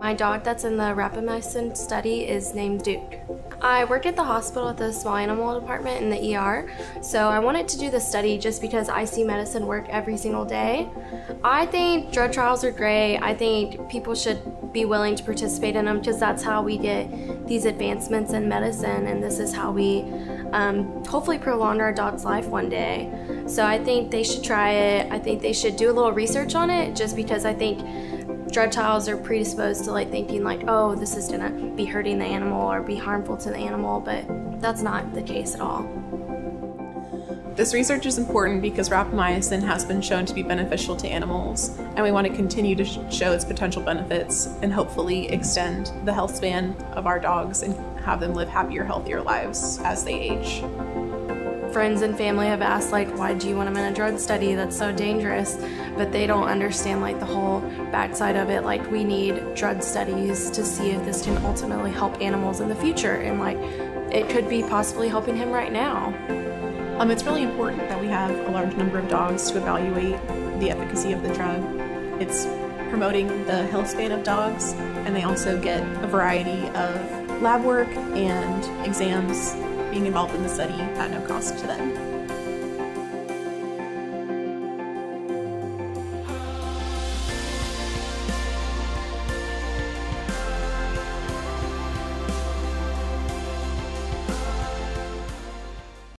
My dog that's in the rapamycin study is named Duke. I work at the hospital at the small animal department in the ER, so I wanted to do the study just because I see medicine work every single day. I think drug trials are great. I think people should be willing to participate in them because that's how we get these advancements in medicine, and this is how we um, hopefully prolong our dog's life one day. So I think they should try it. I think they should do a little research on it just because I think trials are predisposed to like thinking like, oh, this is gonna be hurting the animal or be harmful to the animal, but that's not the case at all. This research is important because rapamycin has been shown to be beneficial to animals, and we want to continue to show its potential benefits and hopefully extend the health span of our dogs and have them live happier, healthier lives as they age friends and family have asked like why do you want them in a drug study? That's so dangerous. But they don't understand like the whole backside of it. Like we need drug studies to see if this can ultimately help animals in the future. And like it could be possibly helping him right now. Um, it's really important that we have a large number of dogs to evaluate the efficacy of the drug. It's promoting the health span of dogs and they also get a variety of lab work and exams being involved in the study at no cost to them.